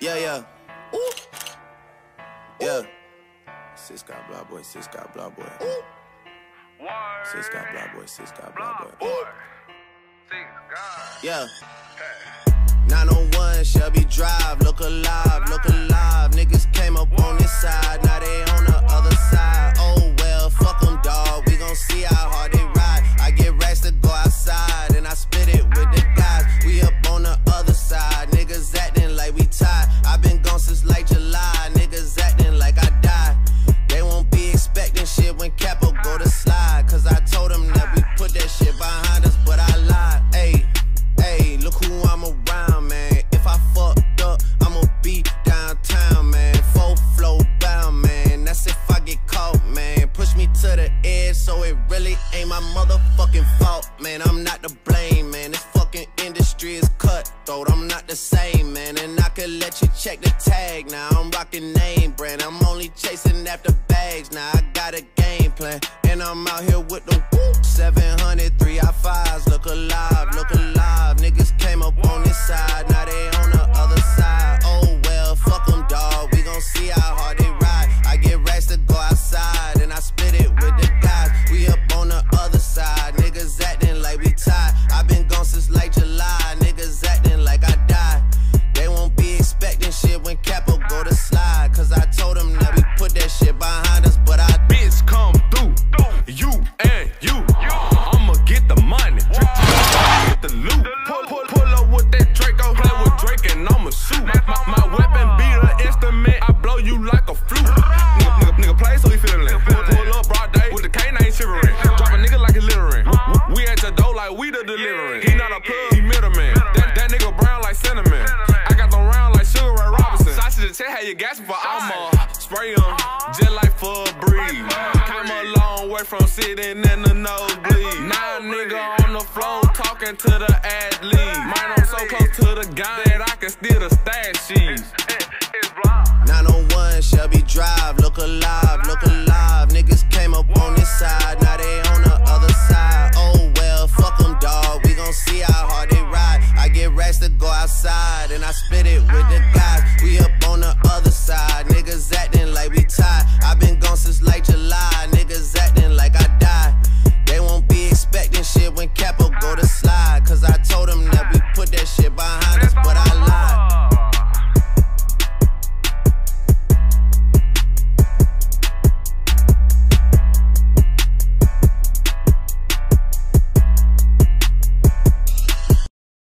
Yeah, yeah. Ooh. Yeah. Sis got blah boy, sis got blah boy. Ooh. Sis got blah boy, sis got blah boy. Ooh. Yeah. 901 Shelby Drive, look alive, look alive. Motherfucking fault, man. I'm not to blame, man. This fucking industry is cutthroat. I'm not the same, man. And I could let you check the tag now. I'm rocking name brand. I'm only chasing after bags now. I got a game plan. And I'm out here with the whoop. 700, 3 I 5s. Look alive, look alive. Delivering. He not a plug, he middleman. That, that nigga brown like cinnamon. I got them round like Sugar Ray Robinson. Sausage and check how you gas for I'ma spray him just like for a breeze. Came a long way from sitting in the nosebleed. Now nigga on the floor talking to the athlete. Man, I'm so close to the gun that I can steal the stash sheets. 901 Shelby Drive, with the guys. We up on the other side, niggas acting like we tied. i been gone